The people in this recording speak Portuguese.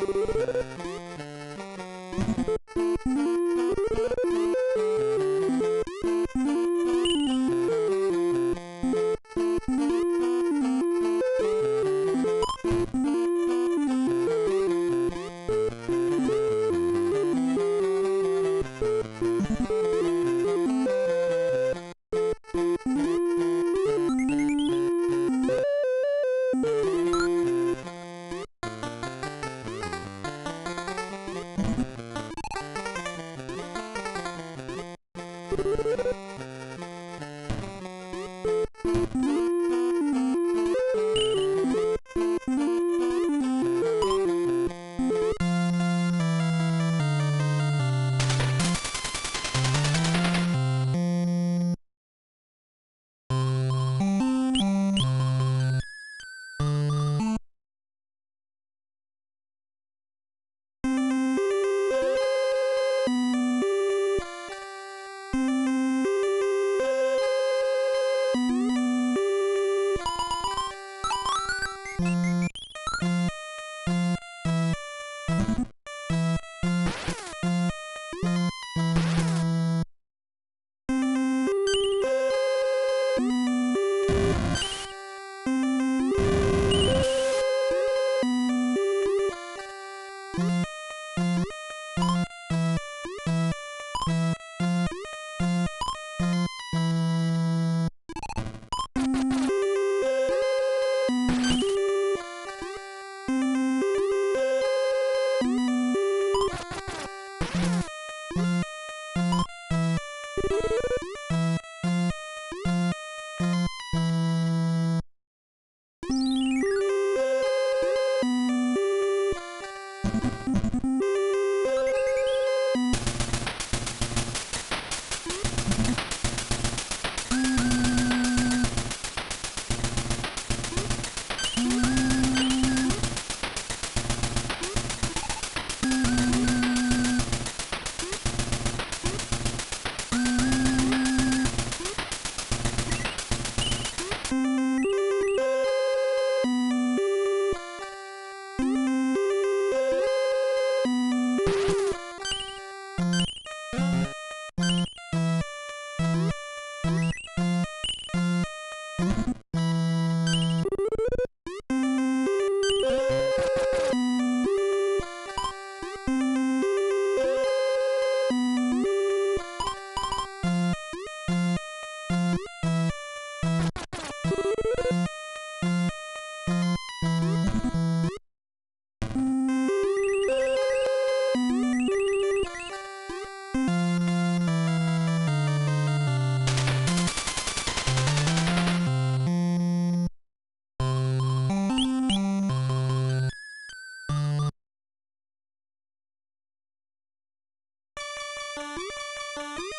You Música